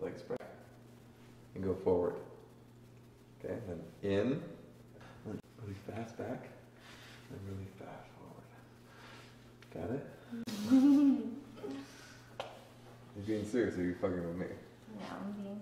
Legs back. And go forward. Okay, then in. Then really fast back. And really fast forward. Got it? You're being serious are you fucking with me? No.